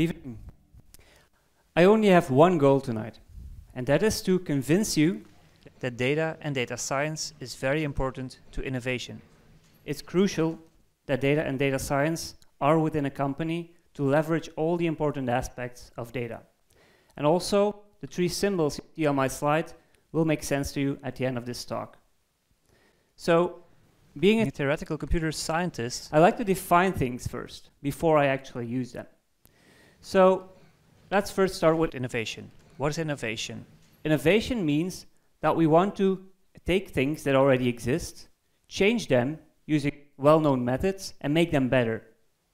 evening. I only have one goal tonight, and that is to convince you that data and data science is very important to innovation. It's crucial that data and data science are within a company to leverage all the important aspects of data. And also, the three symbols you see on my slide will make sense to you at the end of this talk. So, being a theoretical computer scientist, I like to define things first before I actually use them. So, let's first start with innovation. What is innovation? Innovation means that we want to take things that already exist, change them using well-known methods, and make them better.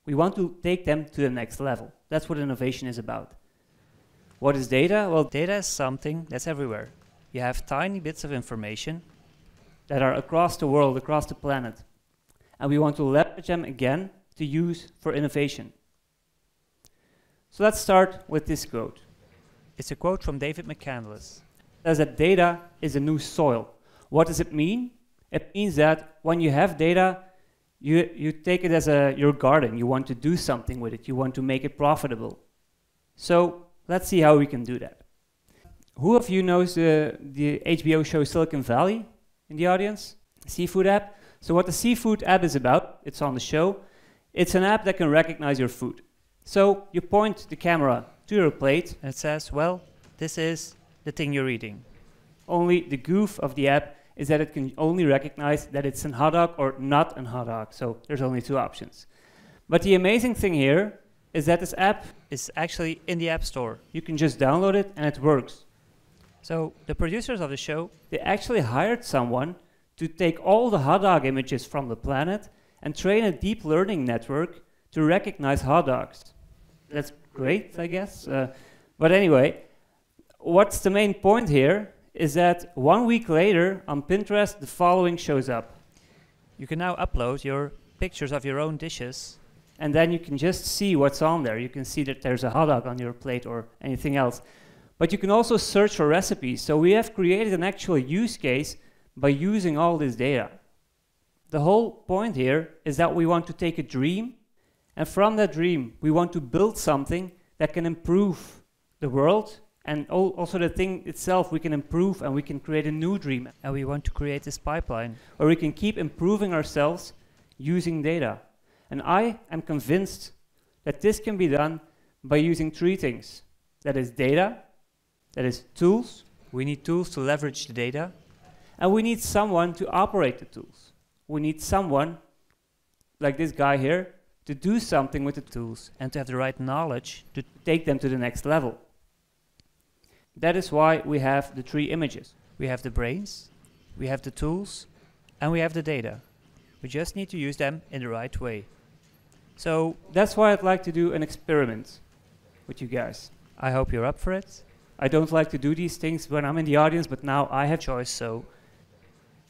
We want to take them to the next level. That's what innovation is about. What is data? Well, data is something that's everywhere. You have tiny bits of information that are across the world, across the planet. And we want to leverage them again to use for innovation. So let's start with this quote. It's a quote from David McCandless. It says that data is a new soil. What does it mean? It means that when you have data, you, you take it as a, your garden. You want to do something with it. You want to make it profitable. So let's see how we can do that. Who of you knows the, the HBO show Silicon Valley in the audience? SeeFood app. So what the SeeFood app is about, it's on the show. It's an app that can recognize your food. So you point the camera to your plate and it says, well, this is the thing you're eating. Only the goof of the app is that it can only recognize that it's a hot dog or not a hot dog. So there's only two options. But the amazing thing here is that this app is actually in the App Store. You can just download it and it works. So the producers of the show, they actually hired someone to take all the hot dog images from the planet and train a deep learning network to recognize hot dogs. That's great, I guess. Uh, but anyway, what's the main point here is that one week later on Pinterest, the following shows up. You can now upload your pictures of your own dishes, and then you can just see what's on there. You can see that there's a hot dog on your plate or anything else. But you can also search for recipes. So we have created an actual use case by using all this data. The whole point here is that we want to take a dream, and from that dream, we want to build something that can improve the world and also the thing itself we can improve and we can create a new dream. And we want to create this pipeline. Where we can keep improving ourselves using data. And i am convinced that this can be done by using three things. That is data that is tools. We need tools to leverage the data. And we need someone to operate the tools. We need someone like this guy here to do something with the tools and to have the right knowledge to take them to the next level that is why we have the three images. We have the brains, we have the tools, and we have the data. We just need to use them in the right way. So that's why I'd like to do an experiment with you guys. I hope you're up for it. I don't like to do these things when I'm in the audience, but now I have choice, so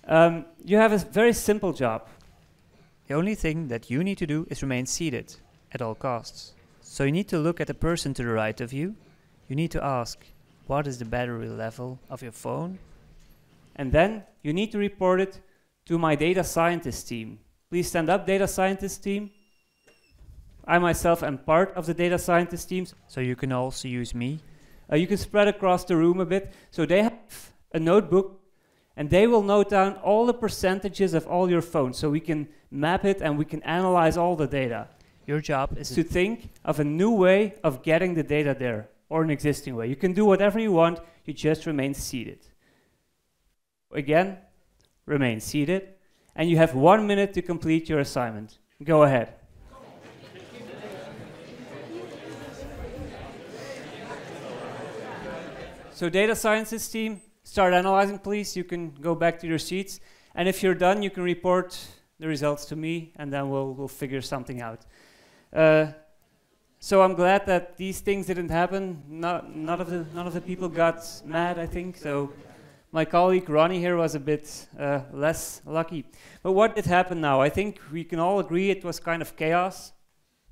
um, you have a very simple job. The only thing that you need to do is remain seated at all costs. So you need to look at the person to the right of you. You need to ask, what is the battery level of your phone. And then you need to report it to my data scientist team. Please stand up, data scientist team. I myself am part of the data scientist teams, so you can also use me. Uh, you can spread across the room a bit. So they have a notebook and they will note down all the percentages of all your phones so we can map it and we can analyze all the data. Your job is to think of a new way of getting the data there or an existing way. You can do whatever you want, you just remain seated. Again, remain seated, and you have one minute to complete your assignment. Go ahead. so data sciences team, start analyzing please. You can go back to your seats. And if you're done, you can report the results to me, and then we'll, we'll figure something out. Uh, so I'm glad that these things didn't happen. None, of the, none of the people got mad, I think. So my colleague Ronnie here was a bit uh, less lucky. But what did happen now? I think we can all agree it was kind of chaos.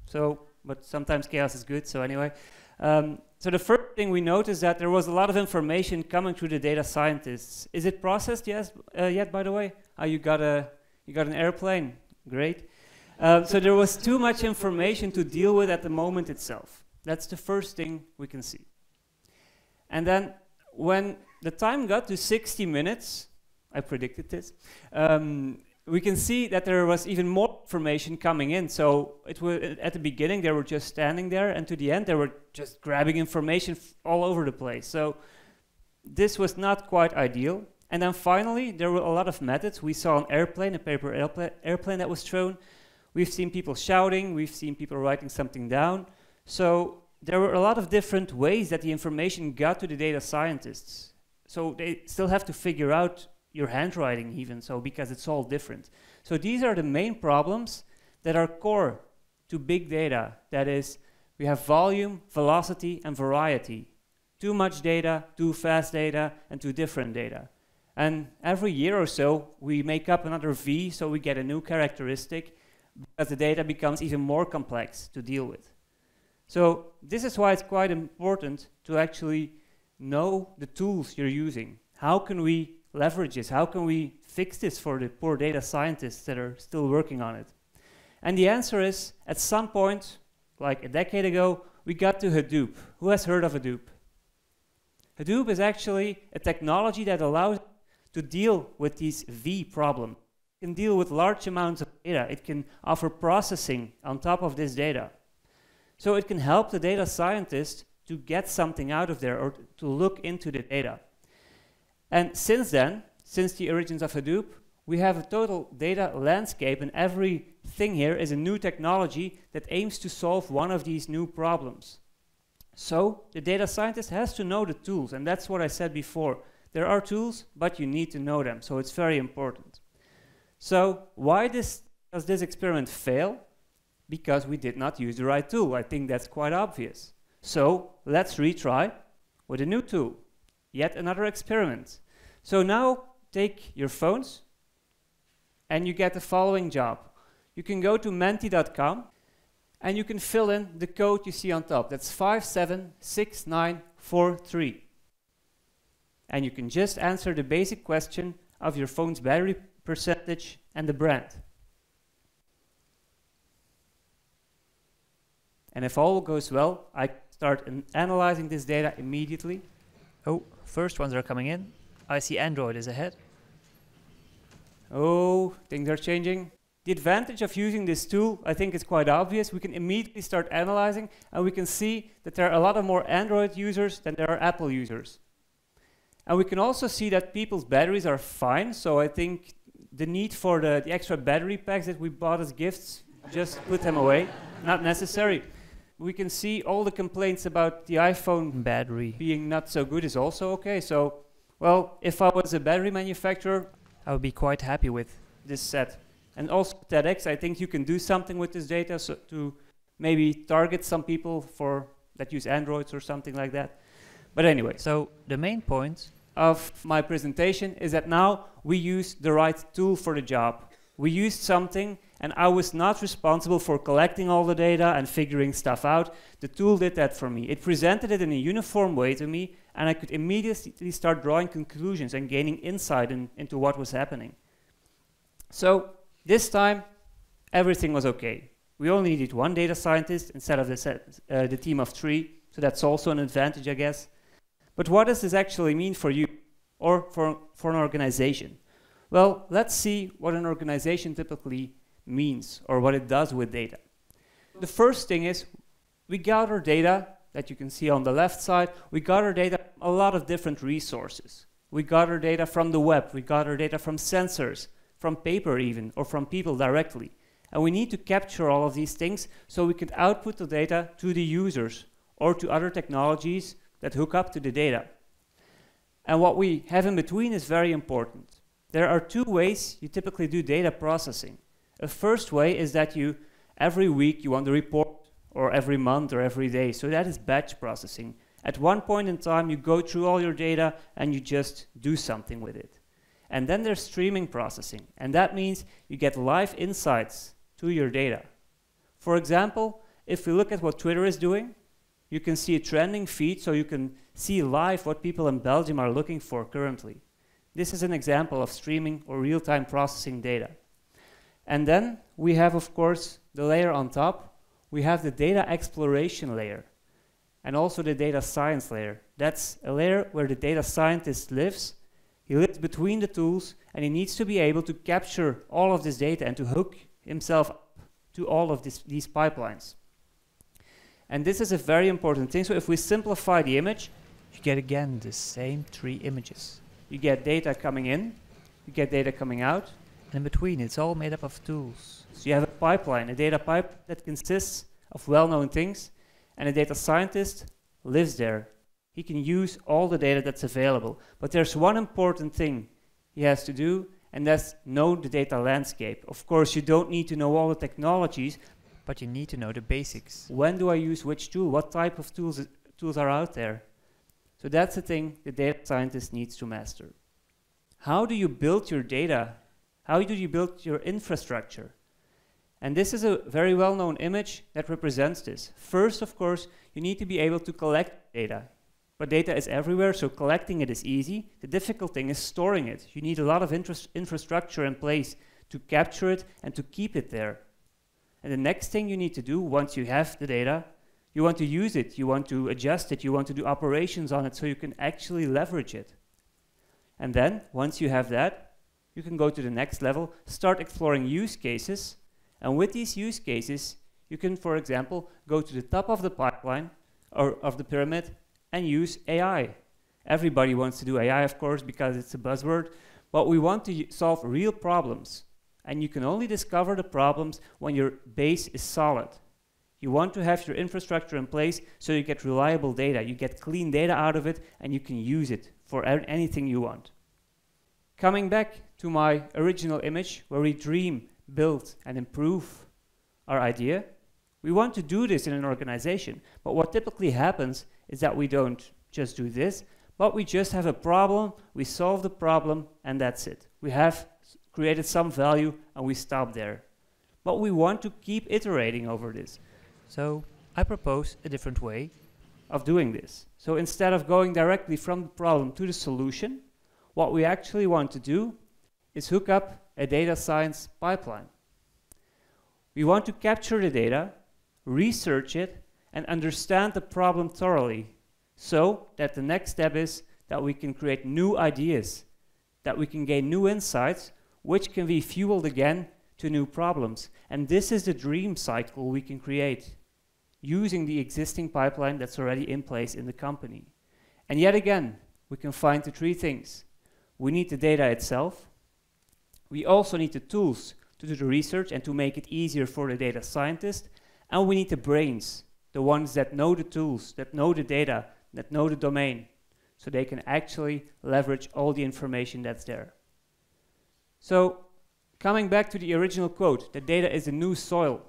So, but sometimes chaos is good. So anyway, um, so the first thing we noticed that there was a lot of information coming through the data scientists. Is it processed yes, uh, yet? By the way, oh, you got a you got an airplane. Great. Um, so there was too much information to deal with at the moment itself. That's the first thing we can see. And then when the time got to 60 minutes, I predicted this, um, we can see that there was even more information coming in. So it was at the beginning they were just standing there, and to the end they were just grabbing information all over the place. So this was not quite ideal. And then finally, there were a lot of methods. We saw an airplane, a paper airpla airplane that was thrown. We've seen people shouting. We've seen people writing something down. So there were a lot of different ways that the information got to the data scientists. So they still have to figure out your handwriting even, so because it's all different. So these are the main problems that are core to big data. That is, we have volume, velocity, and variety. Too much data, too fast data, and too different data. And every year or so, we make up another V, so we get a new characteristic, because the data becomes even more complex to deal with. So this is why it's quite important to actually know the tools you're using. How can we leverage this? How can we fix this for the poor data scientists that are still working on it? And the answer is, at some point, like a decade ago, we got to Hadoop. Who has heard of Hadoop? Hadoop is actually a technology that allows to deal with these V problems. It can deal with large amounts of data. It can offer processing on top of this data. So it can help the data scientist to get something out of there or to look into the data. And since then, since the origins of Hadoop, we have a total data landscape and everything here is a new technology that aims to solve one of these new problems. So the data scientist has to know the tools and that's what I said before. There are tools, but you need to know them, so it's very important. So why this, does this experiment fail? because we did not use the right tool. I think that's quite obvious. So let's retry with a new tool, yet another experiment. So now take your phones and you get the following job. You can go to menti.com and you can fill in the code you see on top. That's 576943. And you can just answer the basic question of your phone's battery percentage and the brand. And if all goes well, I start analyzing this data immediately. Oh, first ones are coming in. I see Android is ahead. Oh, things are changing. The advantage of using this tool, I think is quite obvious. We can immediately start analyzing and we can see that there are a lot of more Android users than there are Apple users. And we can also see that people's batteries are fine. So I think the need for the, the extra battery packs that we bought as gifts, just put them away. Not necessary we can see all the complaints about the iPhone battery being not so good is also okay. So, well, if I was a battery manufacturer, I would be quite happy with this set. And also TEDx, I think you can do something with this data so to maybe target some people for that use Androids or something like that. But anyway, so the main point of my presentation is that now we use the right tool for the job. We used something and I was not responsible for collecting all the data and figuring stuff out. The tool did that for me. It presented it in a uniform way to me, and I could immediately start drawing conclusions and gaining insight in, into what was happening. So this time, everything was okay. We only needed one data scientist instead of the, set, uh, the team of three, so that's also an advantage, I guess. But what does this actually mean for you or for, for an organization? Well, let's see what an organization typically means or what it does with data. The first thing is we gather data that you can see on the left side. We gather data a lot of different resources. We gather data from the web. We gather data from sensors, from paper even, or from people directly. And we need to capture all of these things so we can output the data to the users or to other technologies that hook up to the data. And what we have in between is very important. There are two ways you typically do data processing. A first way is that you, every week, you want to report, or every month, or every day. So that is batch processing. At one point in time, you go through all your data and you just do something with it. And then there's streaming processing. And that means you get live insights to your data. For example, if we look at what Twitter is doing, you can see a trending feed so you can see live what people in Belgium are looking for currently. This is an example of streaming or real-time processing data. And then we have, of course, the layer on top. We have the data exploration layer. and also the data science layer. That's a layer where the data scientist lives. He lives between the tools and he needs to be able to capture all of this data and to hook himself up to all of this, these pipelines. And this is a very important thing. So if we simplify the image, you get again the same three images. You get data coming in, you get data coming out, and in between it's all made up of tools. So you have a pipeline, a data pipe that consists of well-known things, and a data scientist lives there. He can use all the data that's available. But there's one important thing he has to do, and that's know the data landscape. Of course, you don't need to know all the technologies, but you need to know the basics. When do I use which tool? What type of tools, tools are out there? So that's the thing the data scientist needs to master. How do you build your data? How do you build your infrastructure? And this is a very well-known image that represents this. First, of course, you need to be able to collect data. But data is everywhere, so collecting it is easy. The difficult thing is storing it. You need a lot of infrastructure in place to capture it and to keep it there. And the next thing you need to do once you have the data, you want to use it, you want to adjust it, you want to do operations on it so you can actually leverage it. And then, once you have that, you can go to the next level, start exploring use cases, and with these use cases, you can, for example, go to the top of the pipeline or of the pyramid and use AI. Everybody wants to do AI, of course, because it's a buzzword, but we want to solve real problems. And you can only discover the problems when your base is solid. You want to have your infrastructure in place so you get reliable data, you get clean data out of it, and you can use it for anything you want. Coming back to my original image where we dream, build, and improve our idea, we want to do this in an organization. But what typically happens is that we don't just do this, but we just have a problem, we solve the problem, and that's it. We have created some value and we stop there. But we want to keep iterating over this. So I propose a different way of doing this. So instead of going directly from the problem to the solution, what we actually want to do is hook up a data science pipeline. We want to capture the data, research it, and understand the problem thoroughly so that the next step is that we can create new ideas, that we can gain new insights which can be fueled again to new problems. And this is the dream cycle we can create using the existing pipeline that's already in place in the company. And yet again, we can find the three things. We need the data itself. We also need the tools to do the research and to make it easier for the data scientist. And we need the brains, the ones that know the tools, that know the data, that know the domain, so they can actually leverage all the information that's there. So coming back to the original quote, that data is the new soil,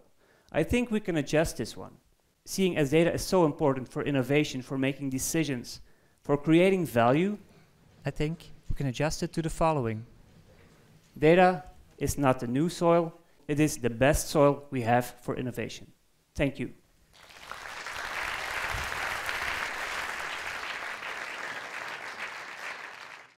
I think we can adjust this one. Seeing as data is so important for innovation, for making decisions, for creating value, I think we can adjust it to the following. Data is not the new soil, it is the best soil we have for innovation. Thank you.